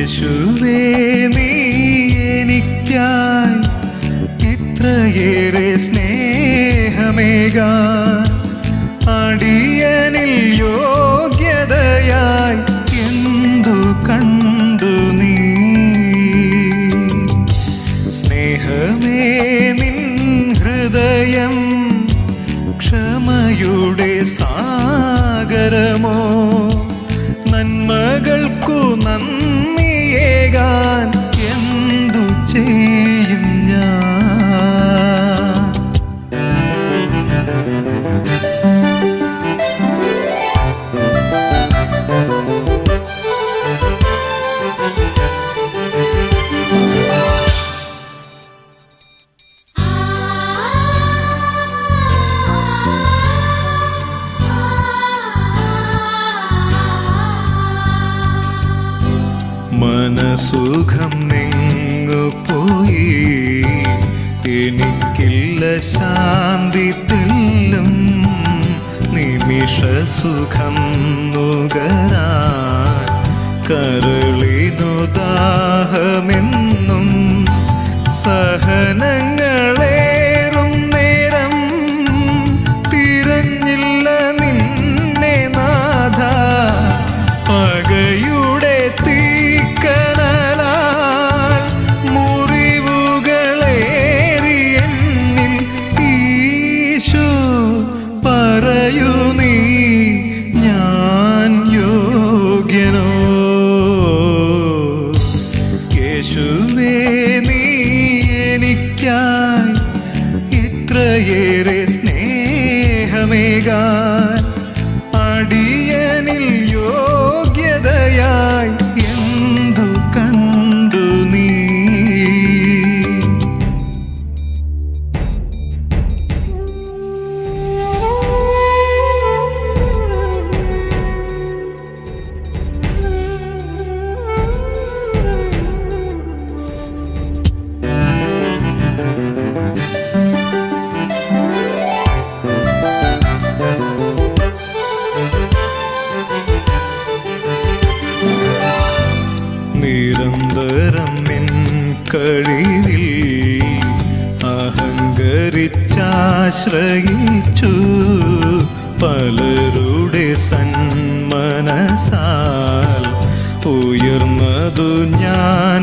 യേശുവേ നീ എനിക്കായി ഇത്രയേറെ സ്നേഹമേകാൻ അടിയനിൽ യോഗ്യതയായി എന്തു കണ്ടു നീ? സ്നേഹമേ നിൻ ഹൃദയം ക്ഷമയുടെ സാഗരമോ? നന്മകൾക്കു നന്ദിയേകാൻ എന്തു ചെയ്യും മനസുഖം നെങ്ങു പോയി? എനിക്കില്ല ശാന്തി തെല്ലും. നിമിഷ സുഖം നുകരാൻ കരളിനു ഇത്രയേറെ സ്നേഹമേകാൻ നിരന്തരം എൻ കഴിവിൽ അഹങ്കരിച്ചാശ്രയിച്ചു പലരുടെ സന്മനസാൽ ഉയർന്നതു ഞാൻ